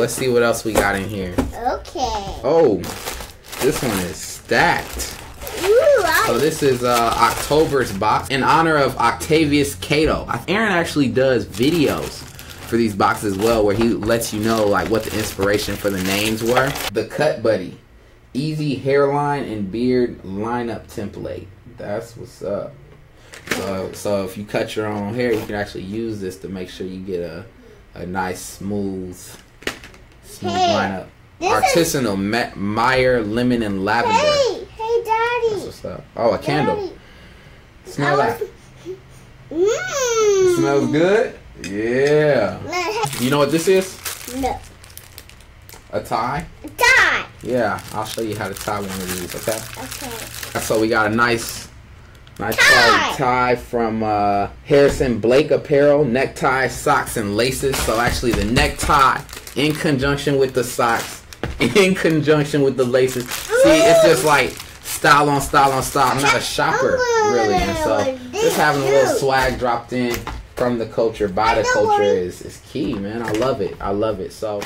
Let's see what else we got in here. Okay. Oh, this one is stacked. Ooh, So this is uh, October's box in honor of Octavius Catto. Aaron actually does videos for these boxes as well, where he lets you know like what the inspiration for the names were. The Cut Buddy, easy hairline and beard lineup template. That's what's up. So, so if you cut your own hair, you can actually use this to make sure you get a a nice smooth smooth Hey, lineup. is- Artisanal Ma- Meyer lemon and lavender. Hey, hey, That's Daddy. what's up. Oh, a candle. Daddy. Smell I that. was- Mmm. Smells good? Yeah. You know what this is? No. A tie? Die. Yeah, I'll show you how to tie one of these, okay? Okay. So we got a nice nice Tie. tie from uh, Harrison Blake Apparel, necktie, socks, and laces. So actually the necktie in conjunction with the socks, in conjunction with the laces. See, it's just like style on style on style. I'm not a shopper, really. And so just having a little swag dropped in from the culture, by the culture is, is key, man. I love it. I love it. So